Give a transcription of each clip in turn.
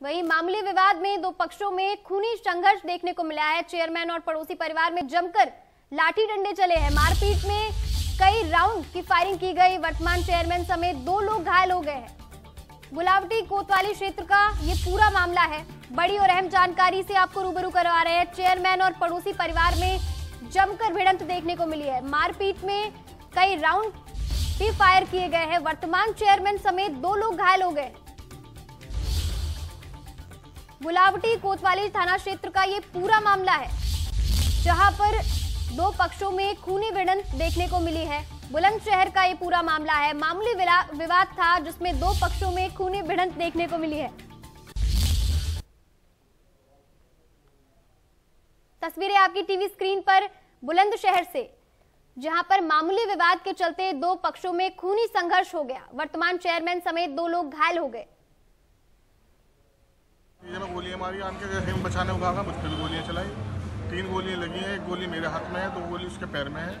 वहीं मामूली विवाद में दो पक्षों में खूनी संघर्ष देखने को मिला है। चेयरमैन और पड़ोसी परिवार में जमकर लाठी डंडे चले हैं। मारपीट में कई राउंड की फायरिंग की गई। वर्तमान चेयरमैन समेत दो लोग घायल हो गए हैं। गुलावटी कोतवाली क्षेत्र का ये पूरा मामला है। बड़ी और अहम जानकारी से आपको रूबरू करवा रहे हैं। चेयरमैन और पड़ोसी परिवार में जमकर भिड़ंत देखने को मिली है। मारपीट में कई राउंड भी फायर किए गए हैं। वर्तमान चेयरमैन समेत दो लोग घायल हो गए। गुलावटी कोतवाली थाना क्षेत्र का ये पूरा मामला है, जहाँ पर दो पक्षों में खूनी भिड़ंत देखने को मिली है। बुलंदशहर का ये पूरा मामला है। मामूली विवाद था, जिसमें दो पक्षों में खूनी भिड़ंत देखने को मिली है। तस्वीरें आपकी टीवी स्क्रीन पर बुलंदशहर से, जहाँ पर मामूली विवाद के चलते दो पक्षों में खूनी संघर्ष हो गया। वर्तमान चेयरमैन समेत दो लोग घायल हो गए। गोलियाँ मारी आन के हिम बचाने को कहा मुझ पर गोलियाँ चलाई। तीन गोलियाँ लगी हैं एक गोली मेरे हाथ में है दो गोली उसके पैर में है।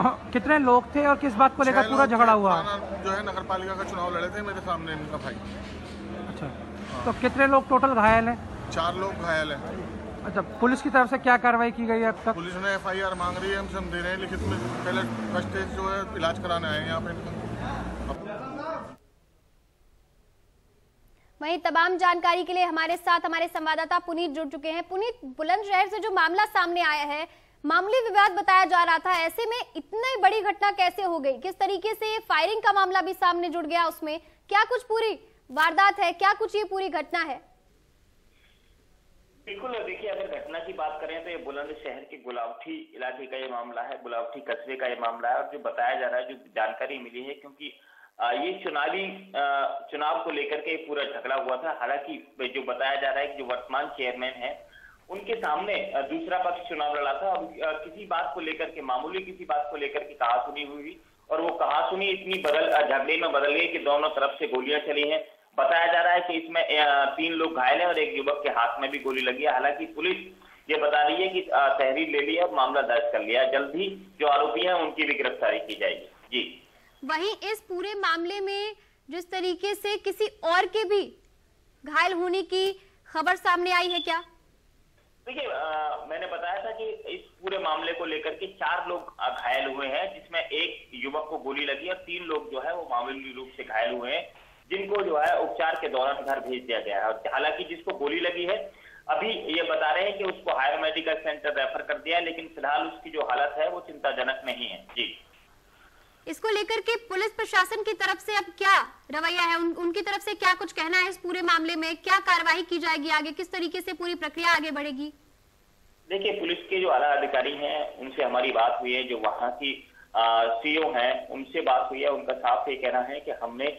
हाँ, कितने लोग थे और किस बात को लेकर पूरा झगड़ा हुआ? जो है नगर पालिका का चुनाव लड़े थे मेरे सामने इनका भाई। अच्छा तो कितने लोग टोटल घायल हैं? चार लोग घायल हैं। अच्छा पुलिस की तरफ़ से क्या कार्रवाई की गई है अब तक? पुलिस ने एफआईआर मांग रही है हम दे रहे हैं लिखित में पहले फ़र्स्ट स्टेज जो है इलाज कराने आए हैं यहाँ पे। वहीं तमाम जानकारी के लिए हमारे साथ हमारे संवाददाता पुनीत जुड़ चुके हैं। पुनीत, बुलंदशहर से जो मामला सामने आया है, मामूली विवाद बताया जा रहा था। ऐसे में इतनी बड़ी घटना कैसे हो गई? किस तरीके से फायरिंग का मामला भी सामने जुड़ गया उसमें? क्या कुछ पूरी वारदात है? क्या कुछ ये पूरी घटना है? बिल्कुल, देखिए, अगर घटना की बात करें तो ये बुलंद शहर के गुलावठी इलाके का ये मामला है, गुलावठी कस्बे का ये मामला है। और जो बताया जा रहा है, जो जानकारी मिली है, क्योंकि ये चुनावी चुनाव को लेकर के पूरा झगड़ा हुआ था। हालाँकि जो बताया जा रहा है कि जो वर्तमान चेयरमैन है, उनके सामने दूसरा पक्ष चुनाव लड़ा था। और किसी बात को लेकर के, मामूली किसी बात को लेकर के कहा सुनी हुई और वो कहा सुनी इतनी बदल झगड़े में बदल गई कि दोनों तरफ़ से गोलियाँ चली हैं। बताया जा रहा है कि इसमें तीन लोग घायल हैं और एक युवक के हाथ में भी गोली लगी है। हालाँकि पुलिस ये बता रही है कि तहरीर ले लिया मामला दर्ज कर लिया जल्द ही जो आरोपी हैं, उनकी भी गिरफ्तारी की जाएगी। जी। वहीं इस पूरे मामले में जिस तरीके से किसी और के भी घायल होने की खबर सामने आई है क्या? देखिए मैंने बताया था कि इस पूरे मामले को लेकर के चार लोग घायल हुए हैं, जिसमें एक युवक को गोली लगी और तीन लोग जो है वो मामूली रूप से घायल हुए हैं, जिनको जो है उपचार के दौरान घर भेज दिया गया है। हालाँकि जिसको गोली लगी है, अभी ये बता रहे हैं कि उसको हायर मेडिकल सेंटर रेफर कर दिया है, लेकिन फ़िलहाल उसकी जो हालत है वो चिंताजनक नहीं है। जी। इसको लेकर के पुलिस प्रशासन की तरफ़ से अब क्या रवैया है? उन, उनकी तरफ़ से क्या कुछ कहना है इस पूरे मामले में? क्या कार्रवाई की जाएगी आगे? किस तरीके से पूरी प्रक्रिया आगे बढ़ेगी? देखिए पुलिस के जो आला अधिकारी हैं उनसे हमारी बात हुई है जो वहाँ की सीओ हैं उनसे बात हुई है। उनका साफ़ ये कहना है कि हमने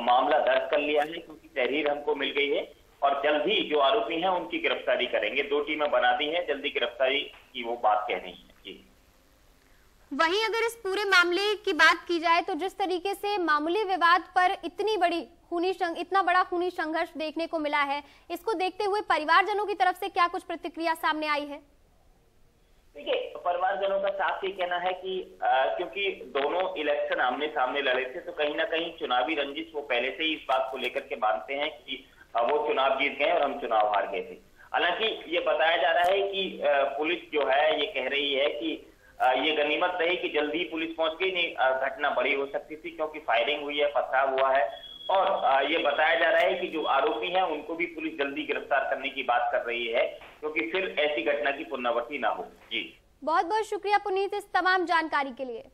मामला दर्ज कर लिया है क्योंकि तहरीर हमको मिल गई है और जल्द ही जो आरोपी हैं उनकी गिरफ्तारी करेंगे। दो टीमें बना दी हैं जल्दी गिरफ्तारी की वो बात कह रही है। वहीं अगर इस पूरे मामले की बात की जाए तो जिस तरीके से मामूली विवाद पर इतनी बड़ी खूनी इतना बड़ा खूनी संघर्ष देखने को मिला है इसको देखते हुए परिवारजनों की तरफ़ से क्या कुछ प्रतिक्रिया सामने आई है? देखिए परिवारजनों का साफ़ ये कहना है कि आ, क्योंकि दोनों इलेक्शन आमने सामने लड़े थे तो कहीं ना कहीं चुनावी रंजिश वो पहले से ही इस बात को लेकर के मानते हैं कि वो चुनाव जीत गए और हम चुनाव हार गए थे। हालाँकि ये बताया जा रहा है कि पुलिस जो है ये कह रही है कि ये गनीमत रही कि जल्दी पुलिस पहुँच गई, नहीं घटना बड़ी हो सकती थी क्योंकि फायरिंग हुई है, पथराव हुआ है। और ये बताया जा रहा है कि जो आरोपी हैं, उनको भी पुलिस जल्दी गिरफ़्तार करने की बात कर रही है, क्योंकि फिर ऐसी घटना की पुनरावृत्ति ना हो। जी। बहुत बहुत शुक्रिया पुनीत इस तमाम जानकारी के लिए।